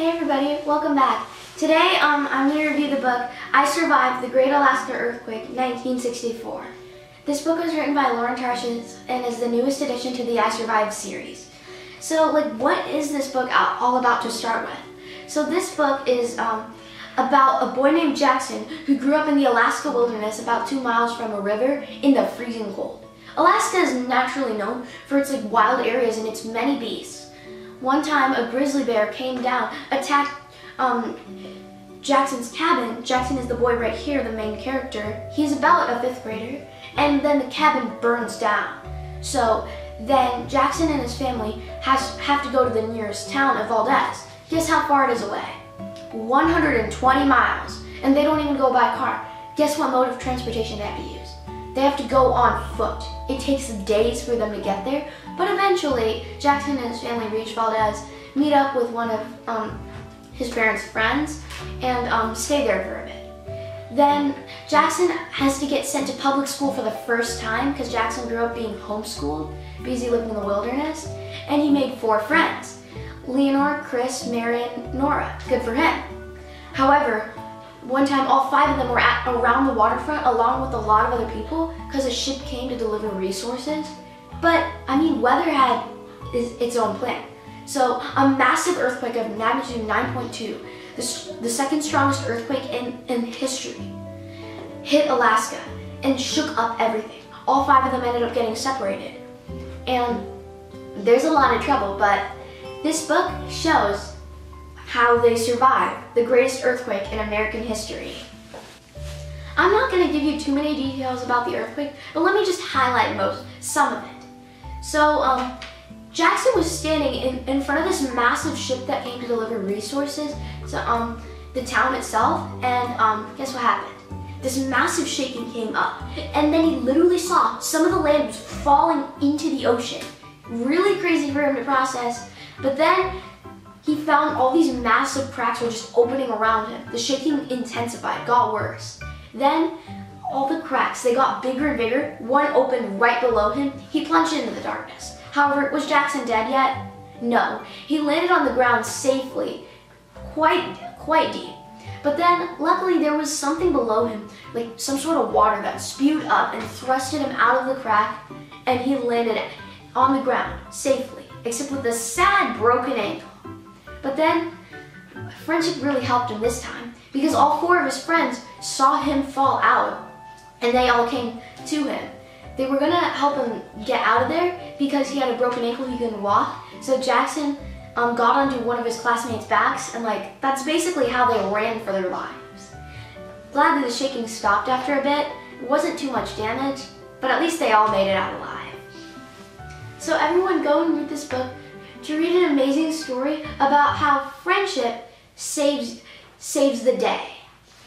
Hey everybody, welcome back. Today um, I'm going to review the book I Survived the Great Alaska Earthquake 1964. This book was written by Lauren Tarshis and is the newest addition to the I Survived series. So like what is this book all about to start with? So this book is um, about a boy named Jackson who grew up in the Alaska wilderness about two miles from a river in the freezing cold. Alaska is naturally known for its like wild areas and its many beasts. One time, a grizzly bear came down, attacked um, Jackson's cabin. Jackson is the boy right here, the main character. He's about a fifth grader. And then the cabin burns down. So then Jackson and his family has, have to go to the nearest town of Valdez. Guess how far it is away? 120 miles. And they don't even go by car. Guess what mode of transportation they have to use? They have to go on foot. It takes days for them to get there, but eventually Jackson and his family reach Valdez, meet up with one of um, his parents' friends, and um, stay there for a bit. Then Jackson has to get sent to public school for the first time because Jackson grew up being homeschooled he lived in the wilderness, and he made four friends. Leonore, Chris, Marion, Nora. Good for him. However, one time, all five of them were at, around the waterfront along with a lot of other people because a ship came to deliver resources. But, I mean, weather had its own plan. So, a massive earthquake of magnitude 9.2, the, the second strongest earthquake in, in history, hit Alaska and shook up everything. All five of them ended up getting separated. And there's a lot of trouble, but this book shows how they survived the greatest earthquake in American history. I'm not going to give you too many details about the earthquake, but let me just highlight most, some of it. So, um, Jackson was standing in, in front of this massive ship that came to deliver resources to um, the town itself, and um, guess what happened? This massive shaking came up, and then he literally saw some of the land was falling into the ocean. Really crazy for him to process, but then he found all these massive cracks were just opening around him. The shaking intensified, got worse. Then, all the cracks, they got bigger and bigger. One opened right below him. He plunged into the darkness. However, was Jackson dead yet? No. He landed on the ground safely, quite, quite deep. But then, luckily, there was something below him, like some sort of water that spewed up and thrusted him out of the crack, and he landed on the ground safely, except with a sad broken ankle. But then, friendship really helped him this time because all four of his friends saw him fall out and they all came to him. They were gonna help him get out of there because he had a broken ankle, he couldn't walk. So Jackson um, got onto one of his classmates' backs and like, that's basically how they ran for their lives. Gladly the shaking stopped after a bit. It wasn't too much damage, but at least they all made it out alive. So everyone go and read this book to read an amazing story about how friendship saves, saves the day.